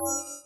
Thank